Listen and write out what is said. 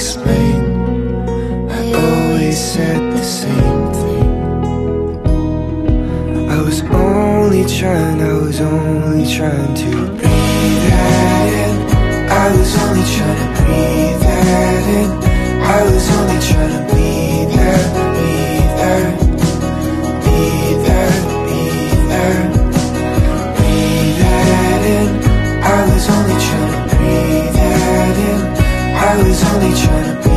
explain I always said the same thing I was only trying, I was only trying to breathe that in. I was only trying to breathe that in. I was only trying to 你却。